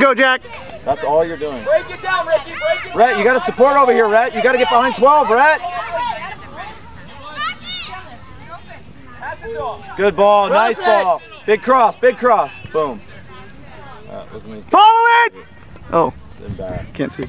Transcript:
Go, Jack. That's all you're doing. Break it down, Rickey. Break it Rhett, you got to support over here, Rhett. You got to get behind 12, Rhett. Good ball, nice ball. Big cross, big cross. Boom. Follow it. Oh, can't see.